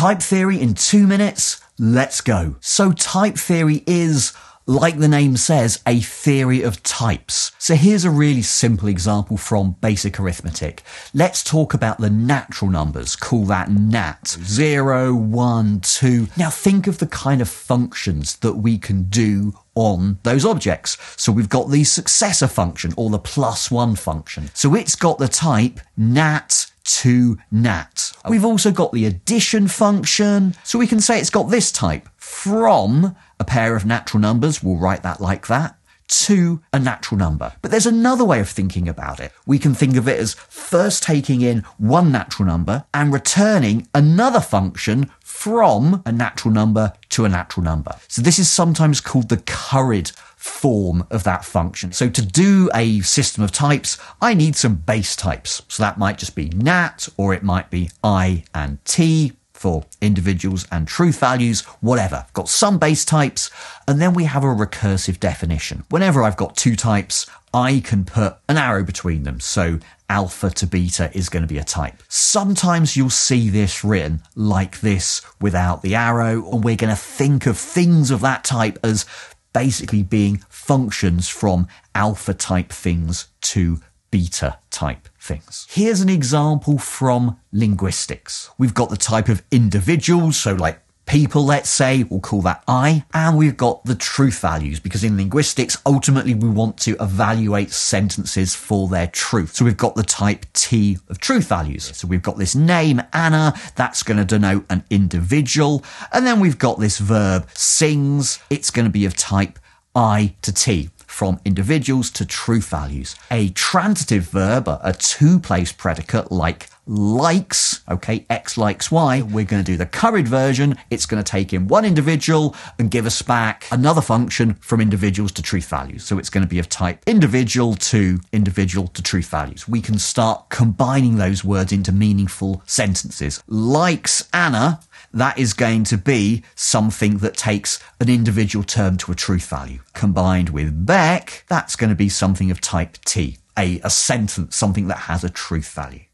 Type theory in two minutes. Let's go. So type theory is like the name says, a theory of types. So here's a really simple example from basic arithmetic. Let's talk about the natural numbers. Call that nat. Zero, one, two. Now think of the kind of functions that we can do on those objects. So we've got the successor function or the plus one function. So it's got the type nat to nat. We've also got the addition function. So we can say it's got this type from a pair of natural numbers. We'll write that like that to a natural number. But there's another way of thinking about it. We can think of it as first taking in one natural number and returning another function from a natural number to a natural number. So this is sometimes called the curried form of that function. So to do a system of types, I need some base types. So that might just be nat, or it might be i and t for individuals and truth values, whatever. Got some base types, and then we have a recursive definition. Whenever I've got two types, I can put an arrow between them. So alpha to beta is going to be a type. Sometimes you'll see this written like this without the arrow, and we're going to think of things of that type as basically being functions from alpha type things to beta type things. Here's an example from linguistics. We've got the type of individuals, so like people, let's say, we'll call that I, and we've got the truth values because in linguistics, ultimately we want to evaluate sentences for their truth. So we've got the type T of truth values. So we've got this name, Anna, that's going to denote an individual. And then we've got this verb sings. It's going to be of type I to T from individuals to truth values. A transitive verb, a two place predicate like likes, okay, X likes Y, we're going to do the curried version. It's going to take in one individual and give us back another function from individuals to truth values. So it's going to be of type individual to individual to truth values. We can start combining those words into meaningful sentences. Likes Anna, that is going to be something that takes an individual term to a truth value. Combined with Beck, that's going to be something of type T, a, a sentence, something that has a truth value.